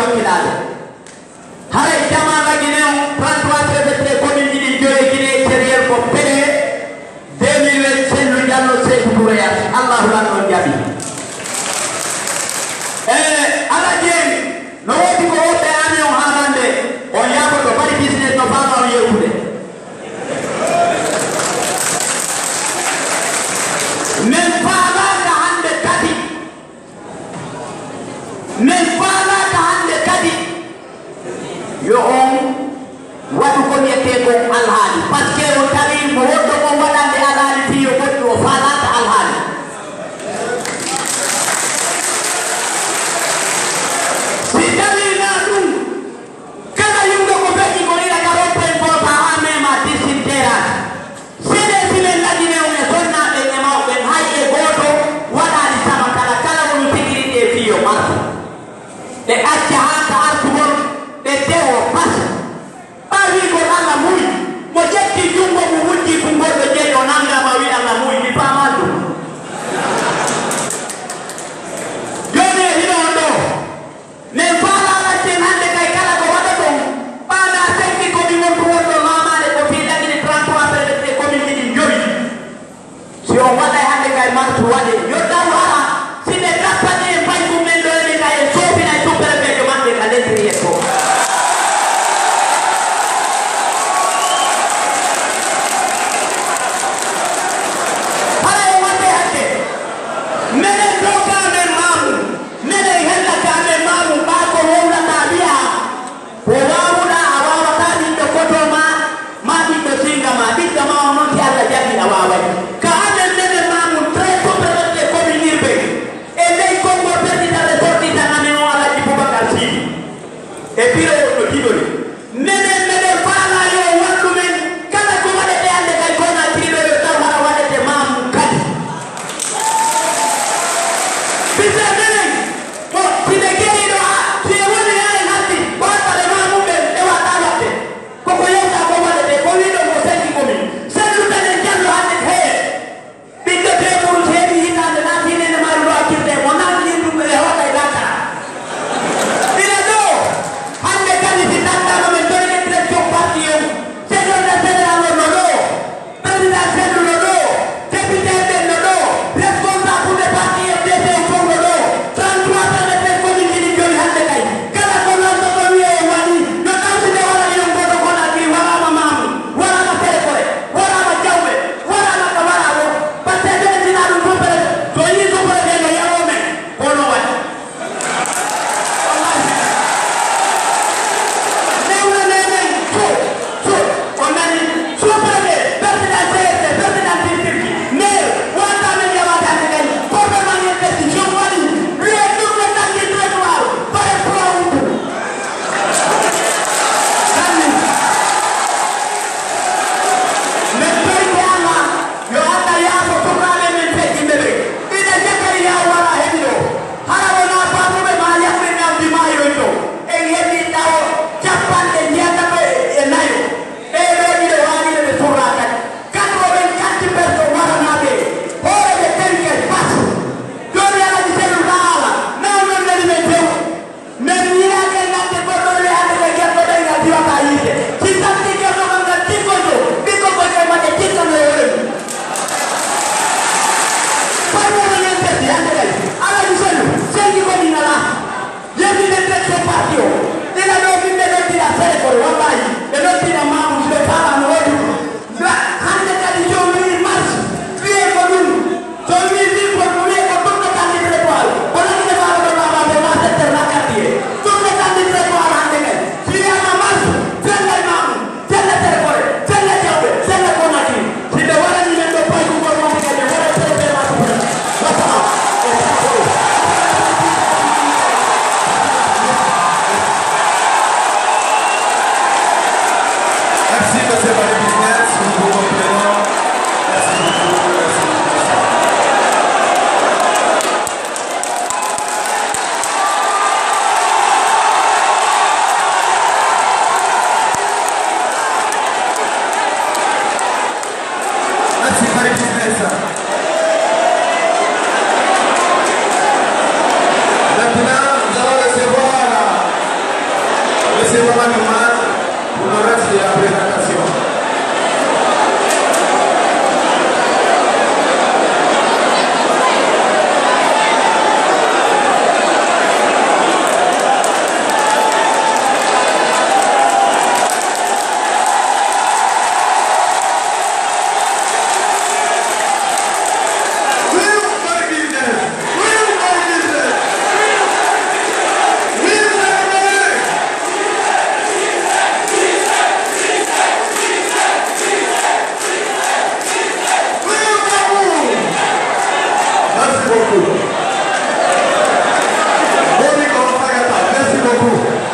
wakilala hare chama lagineo prant watre betre koni ngini jore gine seriel ko pele 2025 lu jallo sey buraya allah lan non jabi Malhari पद के उठली मोह what they Epire